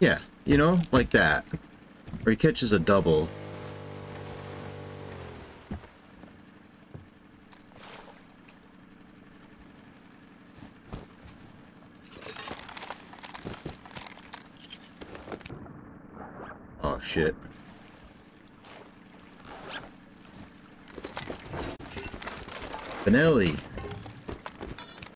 Yeah, you know, like that. Or he catches a double. Oh shit. Benelli.